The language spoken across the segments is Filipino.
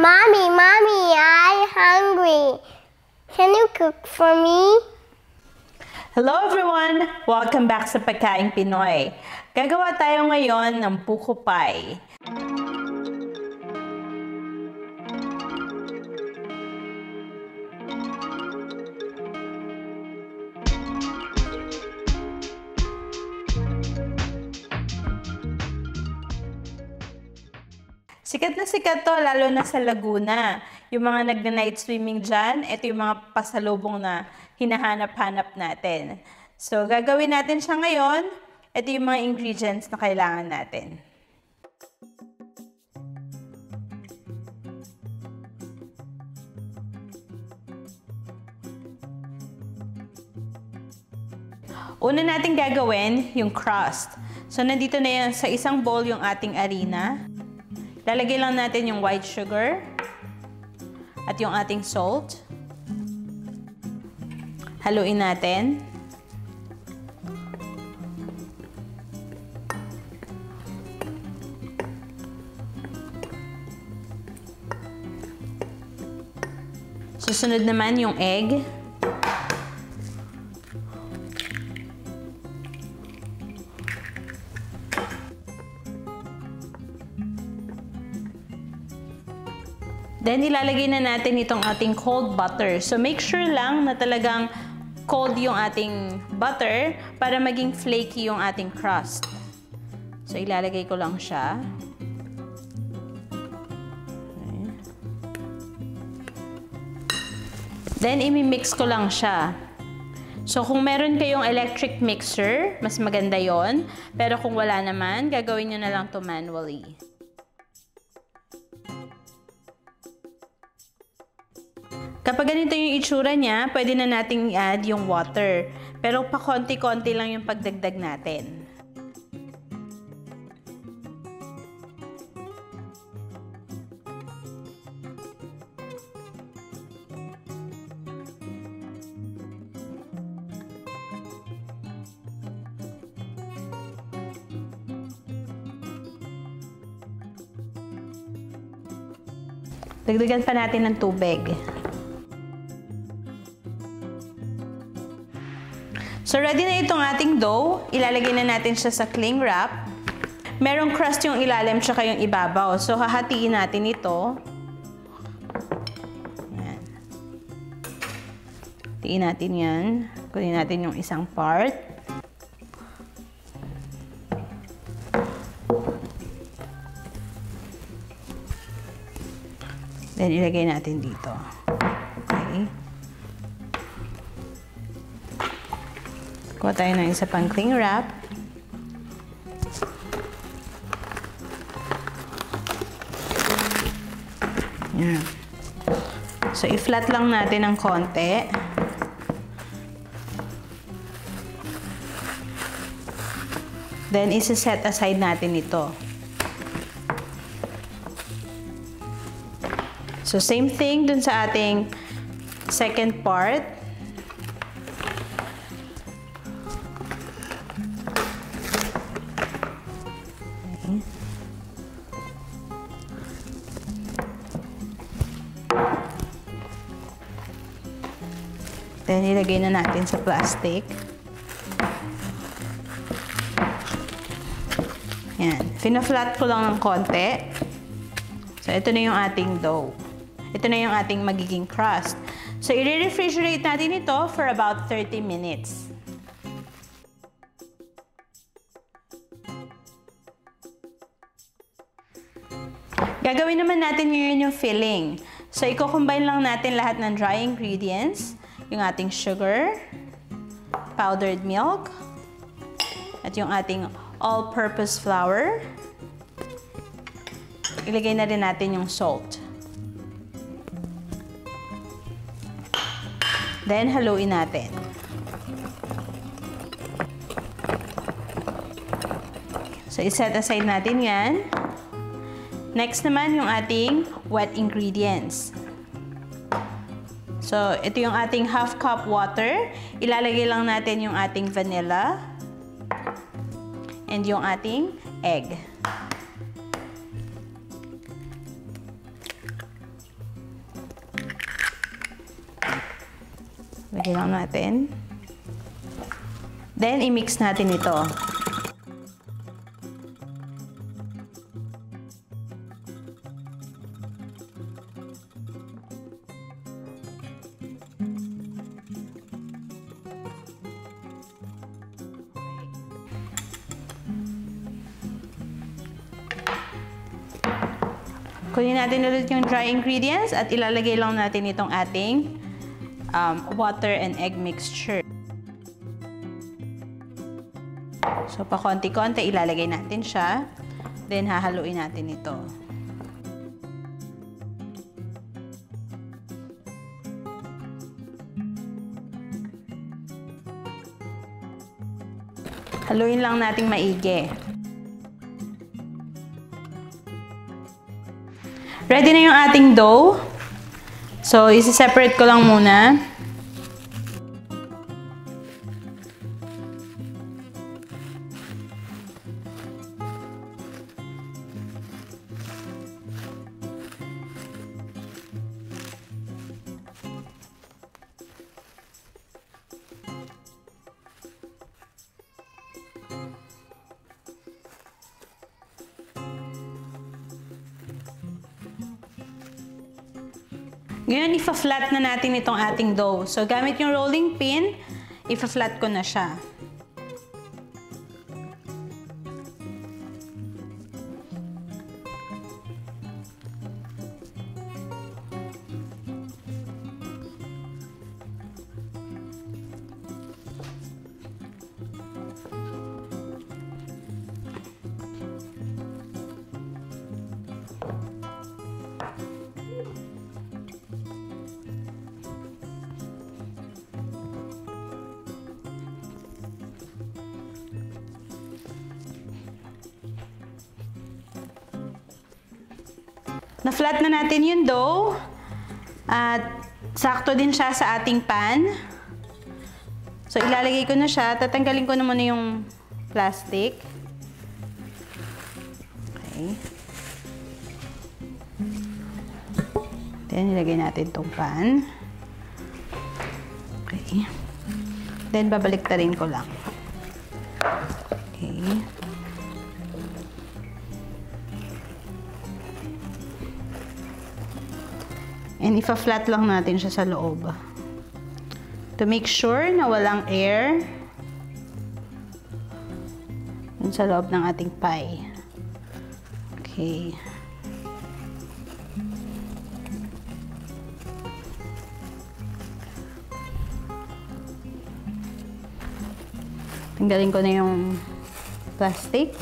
Mommy, Mommy, I'm hungry. Can you cook for me? Hello everyone! Welcome back sa Pagkaing Pinoy. Gagawa tayo ngayon ng puko pie. Sikat na sikat to, lalo na sa Laguna. Yung mga nagna-night swimming dyan, ito yung mga pasalubong na hinahanap-hanap natin. So, gagawin natin siya ngayon. Ito yung mga ingredients na kailangan natin. Una natin gagawin yung crust. So, nandito na yan sa isang bowl yung ating harina. Lalagay lang natin yung white sugar at yung ating salt. Haluin natin. Susunod naman yung egg. Then, ilalagay na natin itong ating cold butter. So, make sure lang na talagang cold yung ating butter para maging flaky yung ating crust. So, ilalagay ko lang siya. Okay. Then, imimix ko lang siya. So, kung meron kayong electric mixer, mas maganda yon. Pero kung wala naman, gagawin nyo na lang to manually. Kapag ganito yung itsura niya, pwede na nating i-add yung water. Pero pa konti-konti lang yung pagdagdag natin. Dagdagan pa natin ng tubig. So, ready na itong ating dough. Ilalagay na natin siya sa cling wrap. Merong crust yung ilalim tsaka yung ibabaw. So, hahatiin natin ito. Yan. Hatiin natin yan. Kunin natin yung isang part. Then, ilagay natin dito. Kuha tayo ng isa pang cling wrap. Yan. So, i-flat lang natin ng konti. Then, isa-set aside natin ito. So, same thing dun sa ating second part. Ilagay na natin sa plastic. Yan. Fina-flat ko lang ng konti. So, ito na yung ating dough. Ito na yung ating magiging crust. So, i-refrigerate natin ito for about 30 minutes. Gagawin naman natin ngayon yung filling. So, i-combine lang natin lahat ng dry ingredients. Yung ating sugar, powdered milk, at yung ating all-purpose flour. Ilagay na rin natin yung salt. Then, haluin natin. So, iset aside natin yan. Next naman, yung ating wet ingredients. So, ito yung ating half cup water. Ilalagay lang natin yung ating vanilla and yung ating egg. Lagyan lang natin. Then, i-mix natin ito. Kunin natin ulit yung dry ingredients at ilalagay lang natin itong ating um, water and egg mixture. So, pa konti-konti ilalagay natin siya. Then, hahaluin natin ito. Haluin lang nating maigi. Ready na yung ating dough. So, isi-separate ko lang muna. Ngayon, ifa-flat na natin itong ating dough. So, gamit yung rolling pin, ifa-flat ko na siya. Na-flat na natin yung dough. At sakto din siya sa ating pan. So, ilalagay ko na siya. Tatanggalin ko na muna yung plastic. Okay. Then, ilagay natin itong pan. Okay. Then, babalik rin ko lang. Okay. And ifa-flat lang natin siya sa loob. To make sure na walang air dun sa loob ng ating pie. Okay. Tanggalin ko na yung plastic.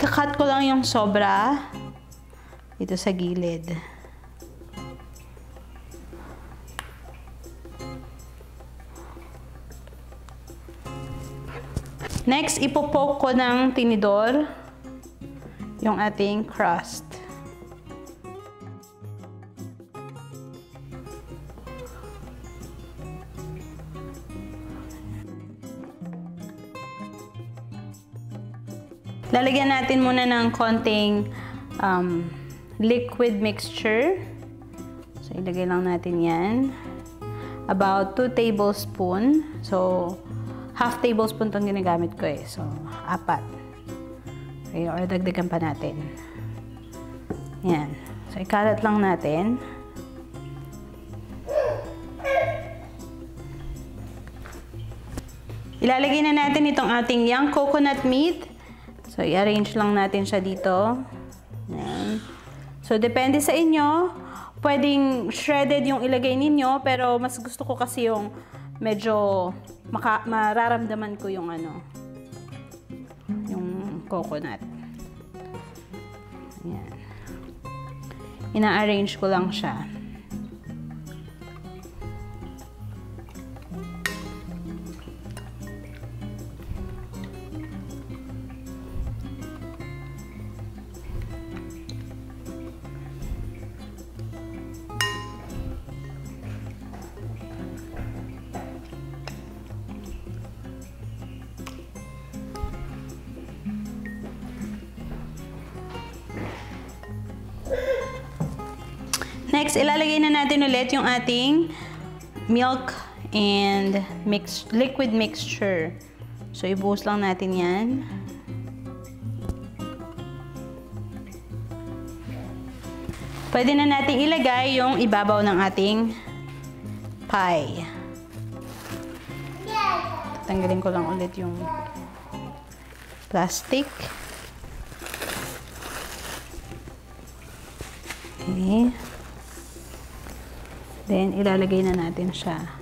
Ikakat ko lang yung sobra dito sa gilid. Next, ipopoke ko ng tinidor yung ating crust. Lalagyan natin muna ng konting um, liquid mixture. So, ilagay lang natin yan. About 2 tablespoon. So, half tablespoon itong ginagamit ko eh. So, apat. Okay, or dagdagan pa natin. Yan. So, ikalat lang natin. Ilalagay na natin itong ating young coconut meat. So, i-arrange lang natin siya dito. Yan. So, depende sa inyo. Pwedeng shredded yung ilagay ninyo, pero mas gusto ko kasi yung medyo maka, mararamdaman ko yung ano, yung coconut. Yan. Ina-arrange ko lang siya. Next, ilalagay na natin ulit yung ating milk and mix, liquid mixture. So, ibuhos lang natin yan. Pwede na natin ilagay yung ibabaw ng ating pie. Tanggalin ko lang ulit yung plastic. Okay. Then, ilalagay na natin siya.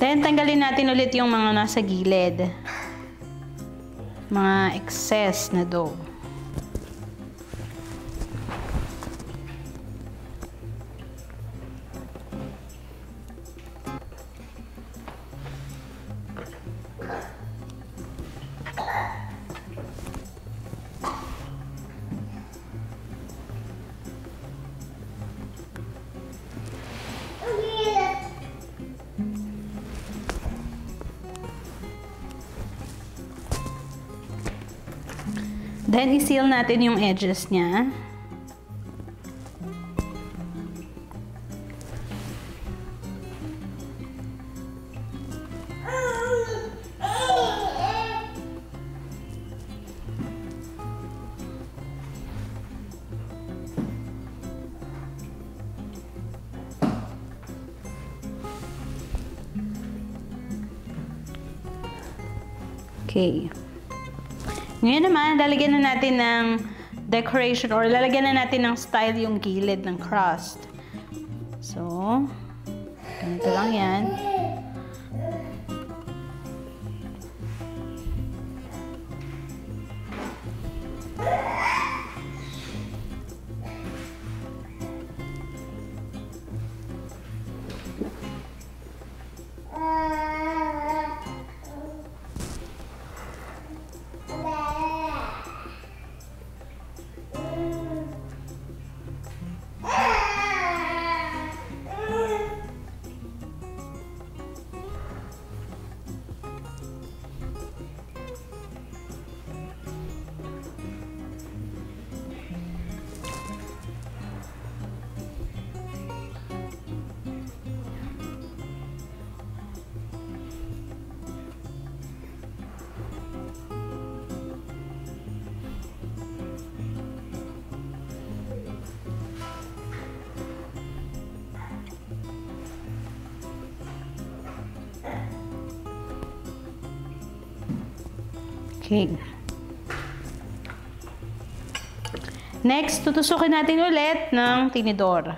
Then, tanggalin natin ulit yung mga nasa gilid. Mga excess na dough. Then, i-seal natin yung edges niya. Okay. Ngayon naman, lalagyan na natin ng decoration or lalagyan na natin ng style yung gilid ng crust. So, ganito lang yan. Okay. Next, tutusukin natin ulit ng tinidor.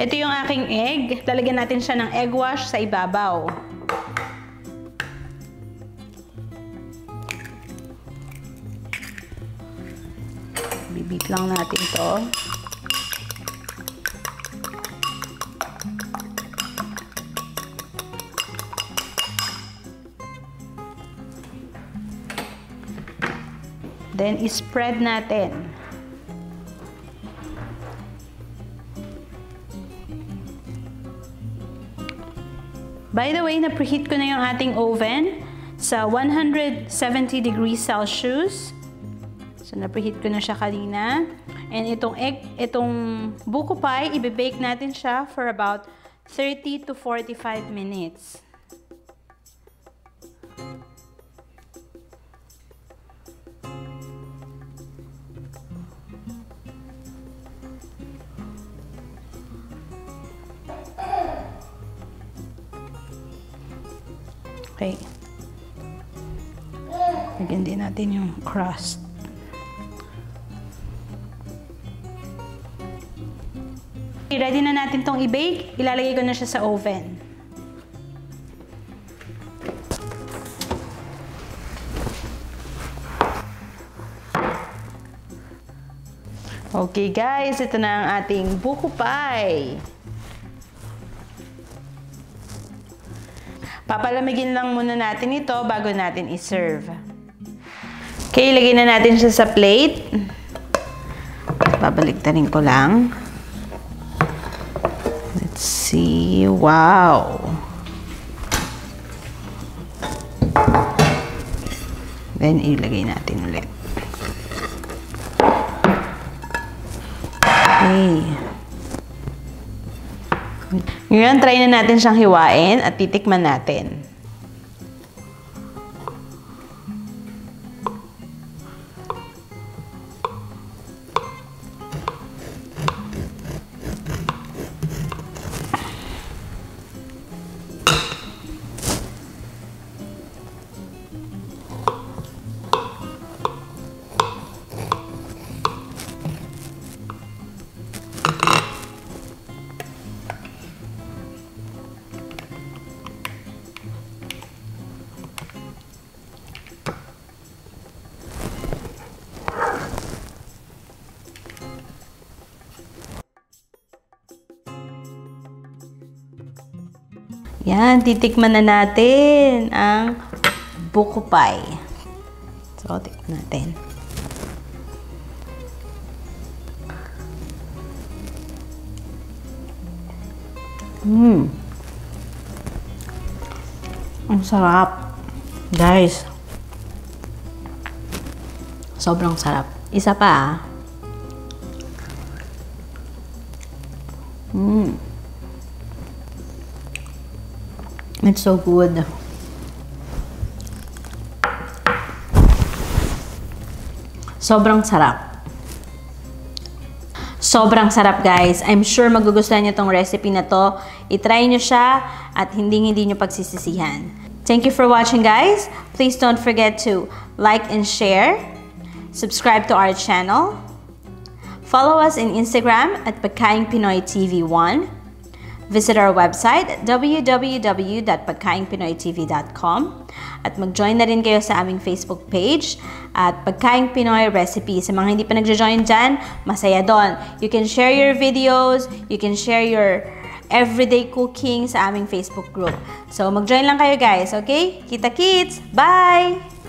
Ito yung aking egg. Lalagyan natin siya ng egg wash sa ibabaw. Bibit lang natin to. Then, spread natin. By the way, na-preheat ko na yung ating oven sa 170 degrees Celsius. So, na-preheat ko na siya kanina. And itong egg, itong buko pie, ibe-bake natin siya for about 30 to 45 minutes. Natin yung crust. Ready na natin tong i-bake. Ilalagay ko na siya sa oven. Okay guys, ito na ang ating buko pie. Papalamigin lang muna natin ito bago natin i-serve. Okay, ilagay na natin siya sa plate. Babaliktarin ko lang. Let's see. Wow! Then, ilagay natin ulit. Okay. Ngayon, try na natin siyang hiwain at titikman natin. Yan, titikman na natin ang buko pie. So, tikman natin. Mmm. Ang sarap. Guys. Sobrang sarap. Isa pa ah. Mmm. It's so good. Sobrang sarap. Sobrang sarap guys. I'm sure magugustuhan niyo tong recipe na to. I-try niyo siya at hindi-hindi niyo pagsisisihan. Thank you for watching guys. Please don't forget to like and share. Subscribe to our channel. Follow us in Instagram at Pagkaing Pinoy TV1. Visit our website www.pagkaingpinoytv.com at mag-join na rin kayo sa aming Facebook page at Pagkaing Pinoy Recipe. Sa mga hindi pa nag-join dyan, masaya doon. You can share your videos, you can share your everyday cooking sa aming Facebook group. So, mag-join lang kayo guys, okay? Kita kits! Bye!